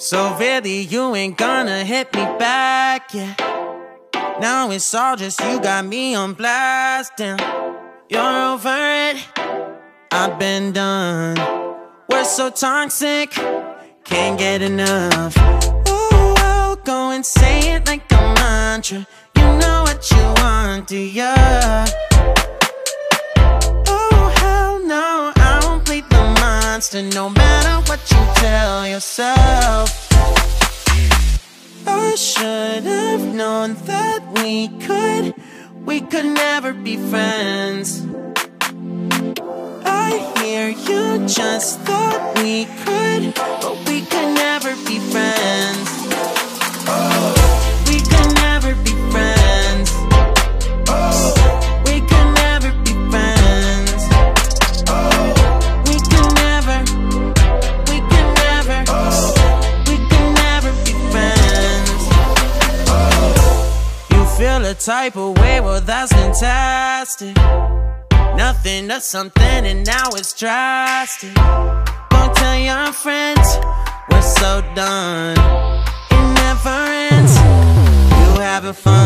So really, you ain't gonna hit me back, yeah. Now it's all just you got me on blast, damn. You're over it, I've been done. We're so toxic, can't get enough. Ooh, I'll go and say it like a mantra. You know what you want, do ya? Monster no matter what you tell yourself. I should have known that we could, we could never be friends. I hear you just thought we could, but feel a type of way, well, that's fantastic. Nothing to something, and now it's drastic. Don't tell your friends we're so done. It never ends. You having fun.